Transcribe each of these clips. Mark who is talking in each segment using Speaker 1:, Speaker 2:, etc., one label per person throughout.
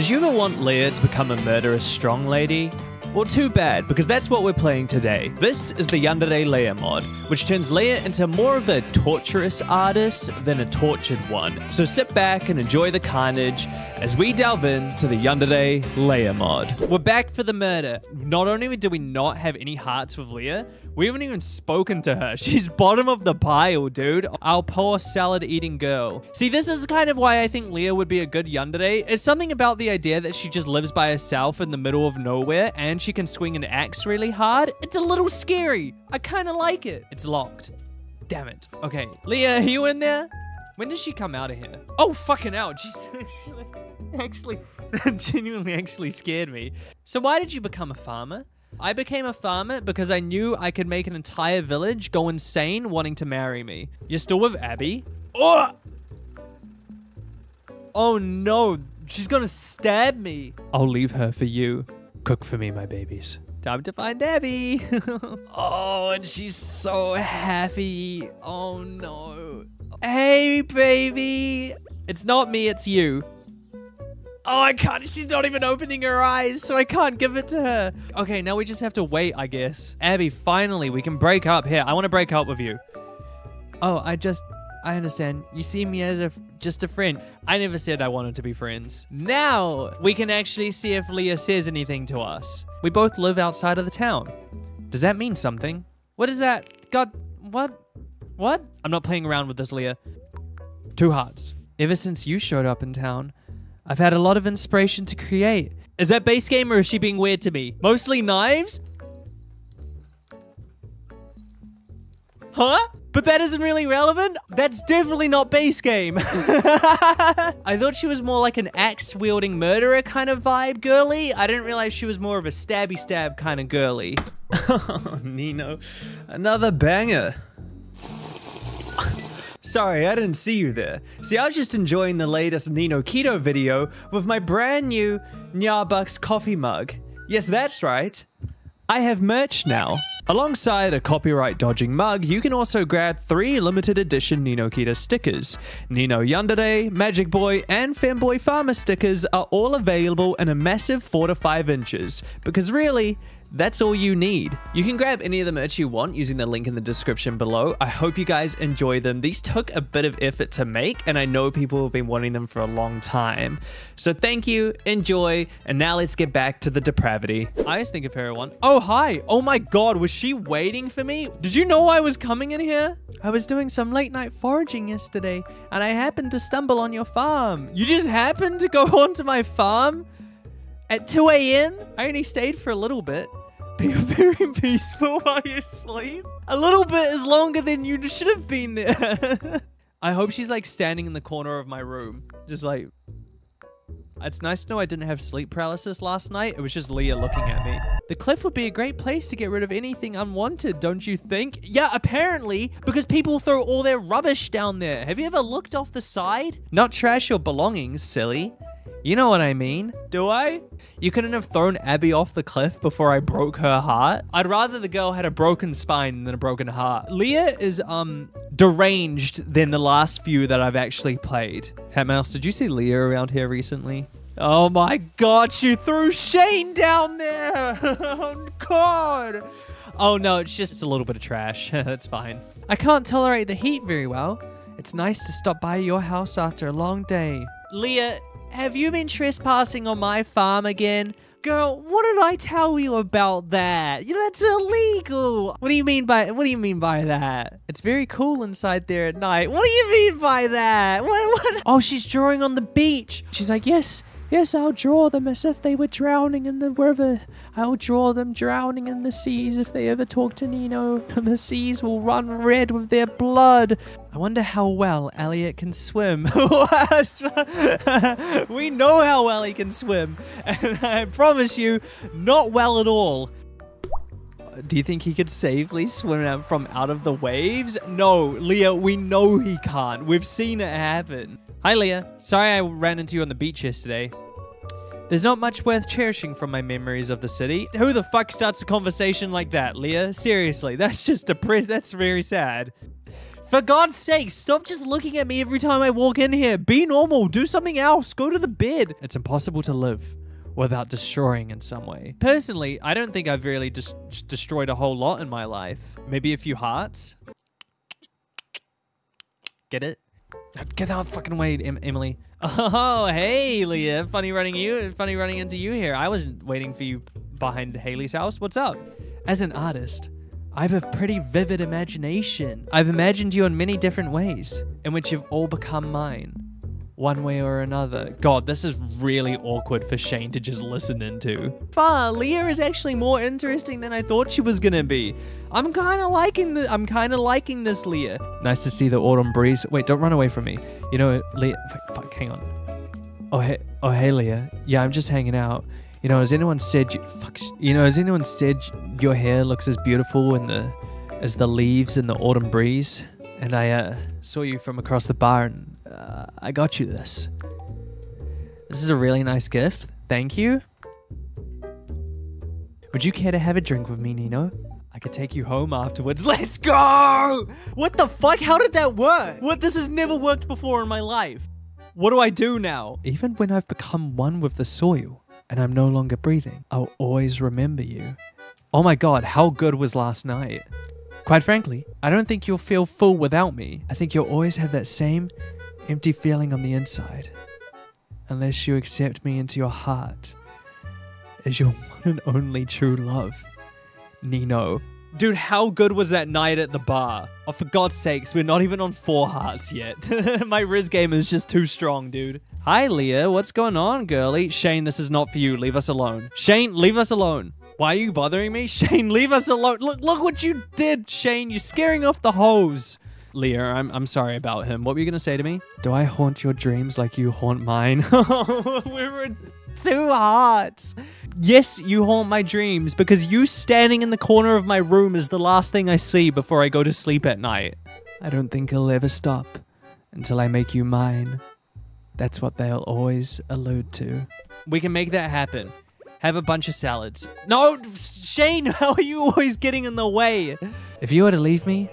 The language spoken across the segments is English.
Speaker 1: Did you ever want Leah to become a murderous strong lady? Well, too bad, because that's what we're playing today. This is the Yandere Leah mod, which turns Leah into more of a torturous artist than a tortured one. So sit back and enjoy the carnage as we delve into the Yandere Leah mod. We're back for the murder. Not only do we not have any hearts with Leah, we haven't even spoken to her. She's bottom of the pile, dude. Our poor salad eating girl. See, this is kind of why I think Leah would be a good yandere. It's something about the idea that she just lives by herself in the middle of nowhere and she can swing an axe really hard. It's a little scary. I kind of like it. It's locked. Damn it. Okay, Leah, are you in there? When does she come out of here? Oh, fucking hell. She's actually, actually genuinely actually scared me. So why did you become a farmer? I became a farmer because I knew I could make an entire village go insane wanting to marry me. You're still with Abby? Oh! Oh no, she's gonna stab me. I'll leave her for you. Cook for me, my babies. Time to find Abby. oh, and she's so happy. Oh no. Hey, baby. It's not me, it's you. Oh, I can't. She's not even opening her eyes, so I can't give it to her. Okay, now we just have to wait, I guess. Abby, finally, we can break up. Here, I want to break up with you. Oh, I just... I understand. You see me as a just a friend. I never said I wanted to be friends. Now, we can actually see if Leah says anything to us. We both live outside of the town. Does that mean something? What is that? God, what? What? I'm not playing around with this, Leah. Two hearts. Ever since you showed up in town, I've had a lot of inspiration to create. Is that base game or is she being weird to me? Mostly knives? Huh? But that isn't really relevant? That's definitely not base game. I thought she was more like an axe-wielding murderer kind of vibe girly. I didn't realize she was more of a stabby stab kind of girly. oh, Nino. Another banger. Sorry, I didn't see you there. See, I was just enjoying the latest Nino Kito video with my brand new Nyarbucks coffee mug. Yes, that's right. I have merch now. Alongside a copyright dodging mug, you can also grab three limited edition Nino Kito stickers. Nino Yandere, Magic Boy, and Femboy Farmer stickers are all available in a massive 4 to 5 inches. Because really, that's all you need. You can grab any of the merch you want using the link in the description below. I hope you guys enjoy them. These took a bit of effort to make, and I know people have been wanting them for a long time. So thank you, enjoy, and now let's get back to the depravity. I just think of her one. Oh, hi. Oh my god, was she waiting for me? Did you know I was coming in here? I was doing some late night foraging yesterday, and I happened to stumble on your farm. You just happened to go onto my farm? At 2 a.m.? I only stayed for a little bit be very peaceful while you sleep. A little bit is longer than you should have been there. I hope she's like standing in the corner of my room. Just like... It's nice to know I didn't have sleep paralysis last night. It was just Leah looking at me. The cliff would be a great place to get rid of anything unwanted, don't you think? Yeah, apparently, because people throw all their rubbish down there. Have you ever looked off the side? Not trash your belongings, silly. You know what I mean, do I? You couldn't have thrown Abby off the cliff before I broke her heart. I'd rather the girl had a broken spine than a broken heart. Leah is, um, deranged than the last few that I've actually played. Hat Mouse, did you see Leah around here recently? Oh my god, she threw Shane down there! oh god! Oh no, it's just a little bit of trash. That's fine. I can't tolerate the heat very well. It's nice to stop by your house after a long day. Leah, have you been trespassing on my farm again? Girl, what did I tell you about that? That's illegal. What do you mean by what do you mean by that? It's very cool inside there at night. What do you mean by that? What, what? Oh, she's drawing on the beach. She's like, "Yes, Yes, I'll draw them as if they were drowning in the river. I'll draw them drowning in the seas if they ever talk to Nino. The seas will run red with their blood. I wonder how well Elliot can swim. we know how well he can swim. And I promise you, not well at all. Do you think he could safely swim out from out of the waves? No, Leah, we know he can't. We've seen it happen. Hi, Leah. Sorry I ran into you on the beach yesterday. There's not much worth cherishing from my memories of the city. Who the fuck starts a conversation like that, Leah? Seriously, that's just depressed. That's very sad. For God's sake, stop just looking at me every time I walk in here. Be normal. Do something else. Go to the bed. It's impossible to live without destroying in some way. Personally, I don't think I've really just destroyed a whole lot in my life. Maybe a few hearts. Get it? Get out fucking way, em Emily. Oh, hey, Leah. Funny running you. Funny running into you here. I was waiting for you behind Haley's house. What's up? As an artist, I have a pretty vivid imagination. I've imagined you in many different ways, in which you've all become mine one way or another. God, this is really awkward for Shane to just listen into. Far, Leah is actually more interesting than I thought she was gonna be. I'm kind of liking the. I'm kind of liking this, Leah. Nice to see the autumn breeze. Wait, don't run away from me. You know, Leah. Fuck, fuck hang on. Oh hey, oh hey, Leah. Yeah, I'm just hanging out. You know, has anyone said you? Fuck. You know, has anyone said your hair looks as beautiful in the as the leaves in the autumn breeze? And I uh, saw you from across the bar, and uh, I got you this. This is a really nice gift. Thank you. Would you care to have a drink with me, Nino? I could take you home afterwards. Let's go! What the fuck? How did that work? What? This has never worked before in my life. What do I do now? Even when I've become one with the soil and I'm no longer breathing, I'll always remember you. Oh my god, how good was last night? Quite frankly, I don't think you'll feel full without me. I think you'll always have that same empty feeling on the inside. Unless you accept me into your heart as your one and only true love. Nino. Dude, how good was that night at the bar? Oh, for God's sakes, we're not even on four hearts yet. My Riz game is just too strong, dude. Hi, Leah. What's going on, girlie? Shane, this is not for you. Leave us alone. Shane, leave us alone. Why are you bothering me? Shane, leave us alone. Look, look what you did, Shane. You're scaring off the hose. Leah, I'm, I'm sorry about him. What were you going to say to me? Do I haunt your dreams like you haunt mine? we were two hearts. Yes, you haunt my dreams because you standing in the corner of my room is the last thing I see before I go to sleep at night. I don't think it'll ever stop until I make you mine. That's what they'll always allude to. We can make that happen. Have a bunch of salads. No, Shane, how are you always getting in the way? If you were to leave me,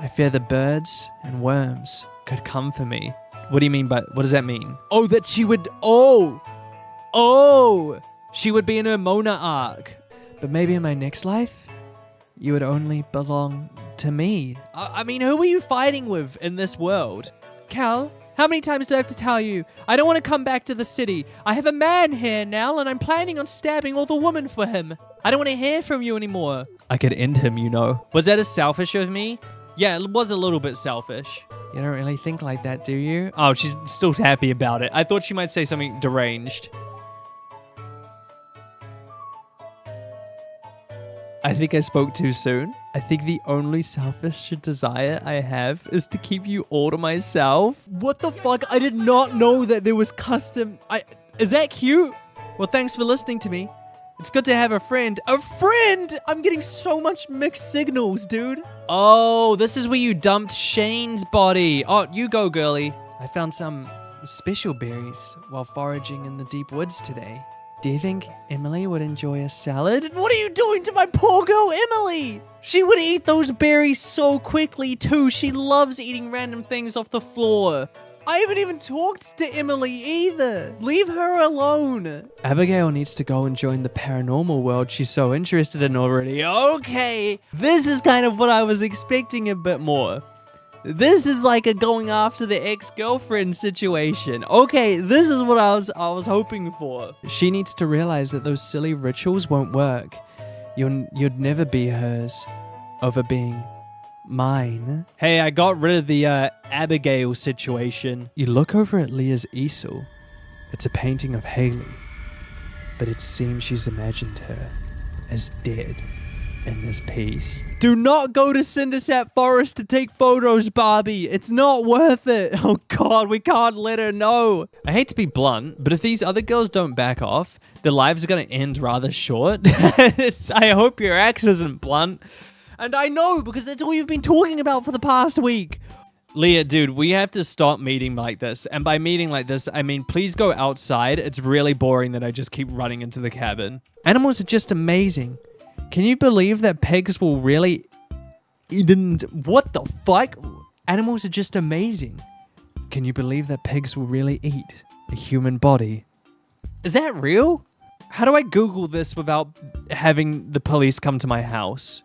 Speaker 1: I fear the birds and worms could come for me. What do you mean by what does that mean? Oh, that she would oh Oh she would be in her Mona arc. But maybe in my next life, you would only belong to me. I, I mean, who are you fighting with in this world? Kel, how many times do I have to tell you? I don't want to come back to the city. I have a man here now, and I'm planning on stabbing all the women for him. I don't want to hear from you anymore. I could end him, you know. Was that as selfish of me? Yeah, it was a little bit selfish. You don't really think like that, do you? Oh, she's still happy about it. I thought she might say something deranged. I think I spoke too soon. I think the only selfish desire I have is to keep you all to myself. What the fuck? I did not know that there was custom. I Is that cute? Well, thanks for listening to me. It's good to have a friend. A friend! I'm getting so much mixed signals, dude. Oh, this is where you dumped Shane's body. Oh, you go, girly. I found some special berries while foraging in the deep woods today. Do you think Emily would enjoy a salad? What are you doing to my poor girl, Emily? She would eat those berries so quickly, too. She loves eating random things off the floor. I haven't even talked to Emily either. Leave her alone. Abigail needs to go and join the paranormal world she's so interested in already. Okay, this is kind of what I was expecting a bit more. This is like a going after the ex-girlfriend situation. Okay, this is what I was I was hoping for. She needs to realize that those silly rituals won't work. You'll you'd never be hers over being mine. Hey, I got rid of the uh, Abigail situation. You look over at Leah's easel. It's a painting of Haley, but it seems she's imagined her as dead in this piece. Do not go to Cindersap Forest to take photos, Barbie. It's not worth it. Oh god, we can't let her know. I hate to be blunt, but if these other girls don't back off, their lives are gonna end rather short. I hope your ex isn't blunt. And I know, because that's all you've been talking about for the past week. Leah, dude, we have to stop meeting like this. And by meeting like this, I mean, please go outside. It's really boring that I just keep running into the cabin. Animals are just amazing. Can you believe that pigs will really... What the fuck? Animals are just amazing. Can you believe that pigs will really eat a human body? Is that real? How do I Google this without having the police come to my house?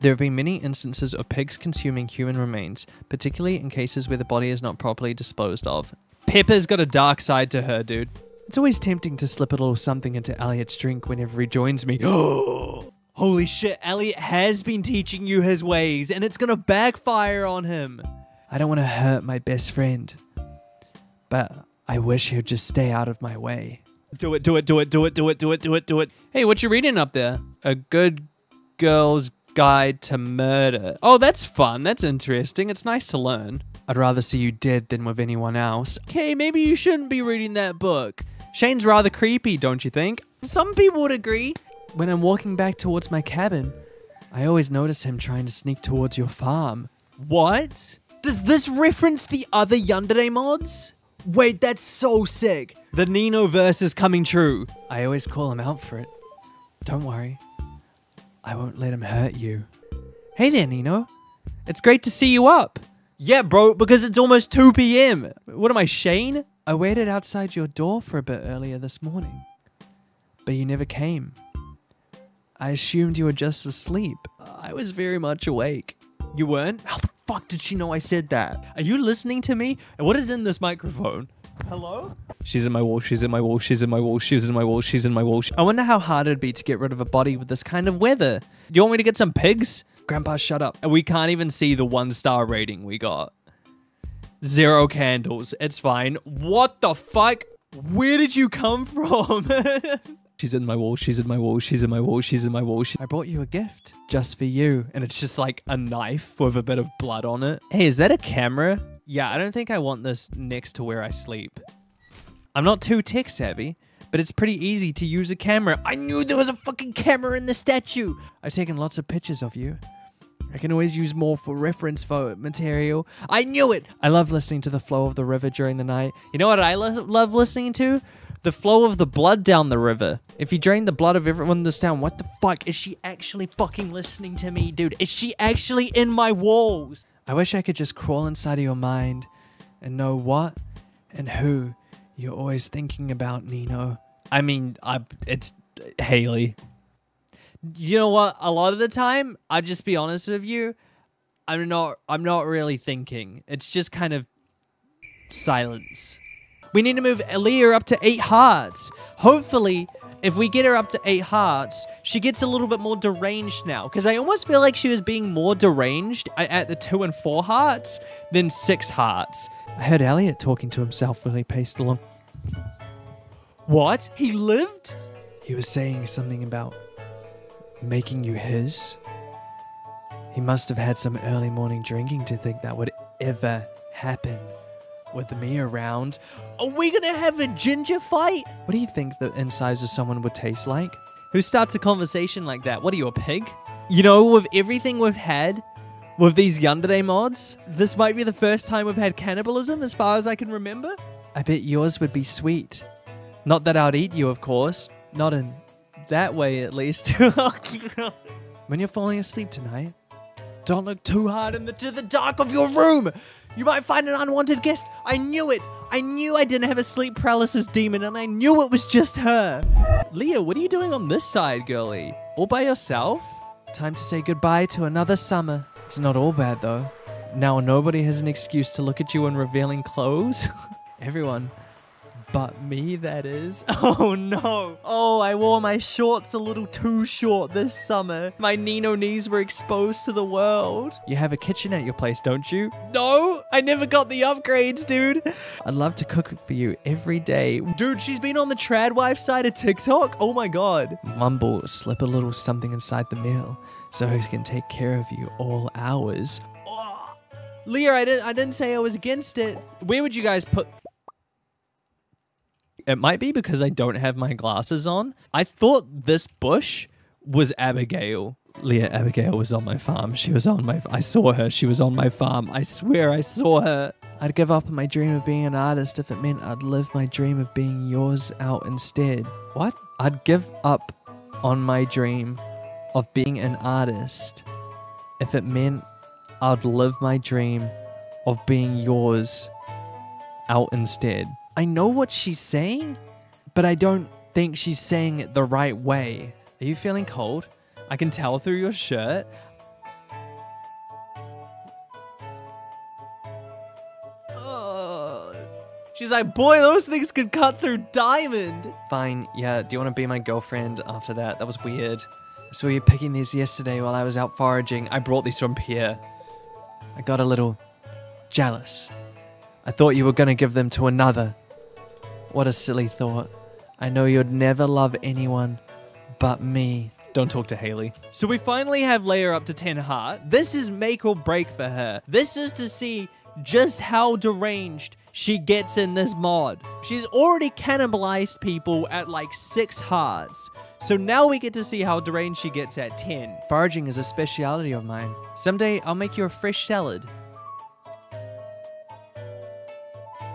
Speaker 1: There have been many instances of pigs consuming human remains, particularly in cases where the body is not properly disposed of. Peppa's got a dark side to her, dude. It's always tempting to slip a little something into Elliot's drink whenever he joins me. Holy shit, Elliot has been teaching you his ways, and it's gonna backfire on him. I don't want to hurt my best friend, but I wish he'd just stay out of my way. Do it, do it, do it, do it, do it, do it, do it, do it. Hey, what you reading up there? A good girl's guide to murder. Oh, that's fun. That's interesting. It's nice to learn. I'd rather see you dead than with anyone else. Okay, maybe you shouldn't be reading that book. Shane's rather creepy, don't you think? Some people would agree. When I'm walking back towards my cabin, I always notice him trying to sneak towards your farm. What? Does this reference the other Yandere mods? Wait, that's so sick. The Nino verse is coming true. I always call him out for it. Don't worry. I won't let him hurt you. Hey there, Nino. It's great to see you up. Yeah, bro, because it's almost 2 p.m. What am I, Shane? I waited outside your door for a bit earlier this morning, but you never came. I assumed you were just asleep. I was very much awake. You weren't? How the fuck did she know I said that? Are you listening to me? What is in this microphone? Hello? She's in my wall, she's in my wall, she's in my wall, she's in my wall, she's in my wall. I wonder how hard it'd be to get rid of a body with this kind of weather. Do you want me to get some pigs? Grandpa, shut up. We can't even see the one star rating we got. Zero candles. It's fine. What the fuck? Where did you come from? she's in my wall, she's in my wall, she's in my wall, she's in my wall. I brought you a gift just for you. And it's just like a knife with a bit of blood on it. Hey, is that a camera? Yeah, I don't think I want this next to where I sleep. I'm not too tech savvy, but it's pretty easy to use a camera. I knew there was a fucking camera in the statue. I've taken lots of pictures of you. I can always use more for reference photo material. I knew it! I love listening to the flow of the river during the night. You know what I lo love listening to? The flow of the blood down the river. If you drain the blood of everyone in this town, what the fuck? Is she actually fucking listening to me, dude? Is she actually in my walls? I wish I could just crawl inside of your mind and know what and who you're always thinking about, Nino. I mean, I it's Haley. You know what? A lot of the time, I'll just be honest with you. I'm not. I'm not really thinking. It's just kind of silence. We need to move Leah up to eight hearts. Hopefully, if we get her up to eight hearts, she gets a little bit more deranged now. Because I almost feel like she was being more deranged at the two and four hearts than six hearts. I heard Elliot talking to himself when he paced along. What? He lived? He was saying something about making you his. He must have had some early morning drinking to think that would ever happen with me around. Are we gonna have a ginger fight? What do you think the insides of someone would taste like? Who starts a conversation like that? What are you, a pig? You know, with everything we've had with these Yandere mods, this might be the first time we've had cannibalism as far as I can remember. I bet yours would be sweet. Not that I'd eat you, of course. Not in that way, at least. when you're falling asleep tonight, don't look too hard into the dark of your room. You might find an unwanted guest. I knew it. I knew I didn't have a sleep paralysis demon, and I knew it was just her. Leah, what are you doing on this side, girlie? All by yourself? Time to say goodbye to another summer. It's not all bad, though. Now nobody has an excuse to look at you in revealing clothes. Everyone but me, that is. Oh no. Oh, I wore my shorts a little too short this summer. My Nino knees were exposed to the world. You have a kitchen at your place, don't you? No, I never got the upgrades, dude. I'd love to cook for you every day. Dude, she's been on the trad wife side of TikTok. Oh my god. Mumble slip a little something inside the meal so he can take care of you all hours. Oh. Leah, I didn't I didn't say I was against it. Where would you guys put it might be because I don't have my glasses on. I thought this bush was Abigail. Leah Abigail was on my farm. She was on my. I saw her. She was on my farm. I swear I saw her. I'd give up on my dream of being an artist if it meant I'd live my dream of being yours out instead. What? I'd give up on my dream of being an artist if it meant I'd live my dream of being yours out instead. I know what she's saying, but I don't think she's saying it the right way. Are you feeling cold? I can tell through your shirt. She's like, boy, those things could cut through diamond. Fine, yeah. Do you want to be my girlfriend after that? That was weird. So you picking these yesterday while I was out foraging. I brought these from Pierre. I got a little jealous. I thought you were going to give them to another. What a silly thought. I know you'd never love anyone but me. Don't talk to Haley. So we finally have Leah up to 10 heart. This is make or break for her. This is to see just how deranged she gets in this mod. She's already cannibalized people at like 6 hearts. So now we get to see how deranged she gets at 10. Foraging is a speciality of mine. Someday I'll make you a fresh salad.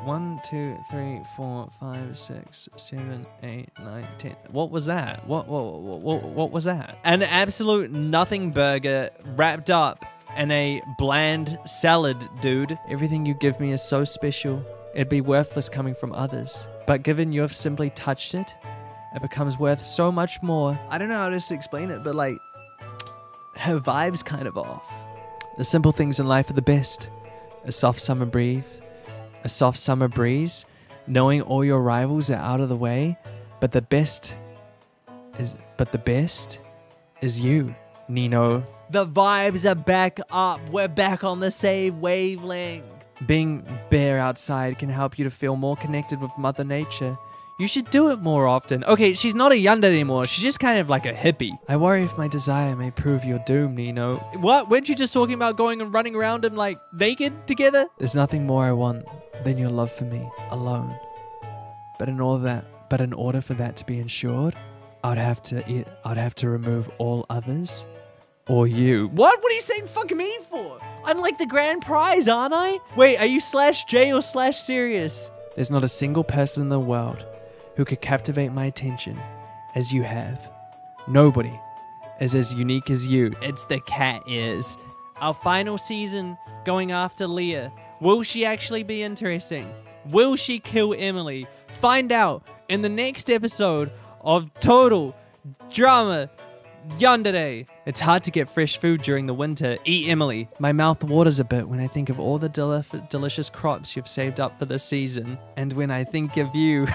Speaker 1: One, two, three, four, five, six, seven, eight, nine, ten. What was that? What, what, what, what was that? An absolute nothing burger wrapped up in a bland salad, dude. Everything you give me is so special. It'd be worthless coming from others. But given you have simply touched it, it becomes worth so much more. I don't know how to explain it, but like, her vibe's kind of off. The simple things in life are the best. A soft summer breeze, a soft summer breeze, knowing all your rivals are out of the way, but the best is but the best is you, Nino. The vibes are back up. We're back on the same wavelength. Being bare outside can help you to feel more connected with Mother Nature. You should do it more often. Okay, she's not a yandere anymore. She's just kind of like a hippie. I worry if my desire may prove your doom, Nino. What? Weren't you just talking about going and running around and like naked together? There's nothing more I want than your love for me alone. But in all that, but in order for that to be ensured, I'd have to I'd have to remove all others or you. What? What are you saying fuck me for? I'm like the grand prize, aren't I? Wait, are you slash J or slash serious? There's not a single person in the world who could captivate my attention as you have. Nobody is as unique as you. It's the cat ears. Our final season going after Leah. Will she actually be interesting? Will she kill Emily? Find out in the next episode of Total Drama Yandere. It's hard to get fresh food during the winter. Eat Emily. My mouth waters a bit when I think of all the deli delicious crops you've saved up for this season. And when I think of you.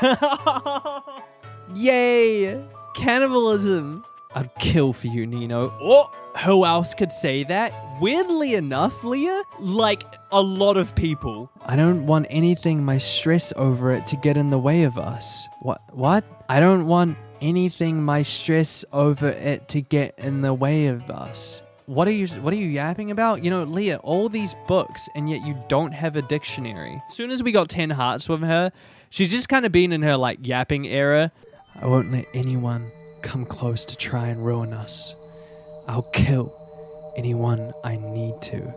Speaker 1: Yay! Cannibalism. I'd kill for you, Nino. Oh, who else could say that? Weirdly enough, Leah, like a lot of people. I don't want anything my stress over it to get in the way of us. What? What? I don't want anything my stress over it to get in the way of us. What are you what are you yapping about? You know, Leah, all these books and yet you don't have a dictionary. As soon as we got 10 hearts with her, she's just kind of been in her like yapping era. I won't let anyone come close to try and ruin us. I'll kill anyone I need to.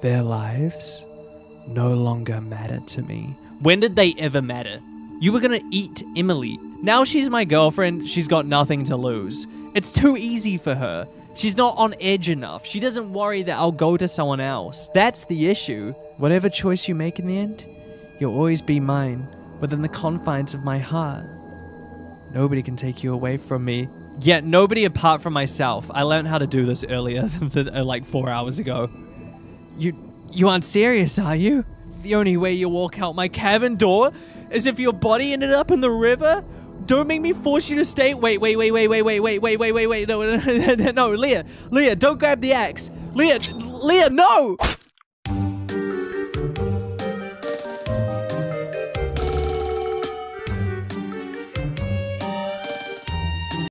Speaker 1: Their lives no longer matter to me. When did they ever matter? You were gonna eat Emily. Now she's my girlfriend, she's got nothing to lose. It's too easy for her. She's not on edge enough. She doesn't worry that I'll go to someone else. That's the issue. Whatever choice you make in the end, you'll always be mine within the confines of my heart. Nobody can take you away from me. Yet nobody apart from myself. I learned how to do this earlier, than, uh, like four hours ago. You, you aren't serious, are you? The only way you walk out my cabin door is if your body ended up in the river? Don't make me force you to stay. Wait, wait, wait, wait, wait, wait, wait, wait, wait, wait, wait. No, no, no, no, Leah, Leah, don't grab the axe. Leah, Leah, no!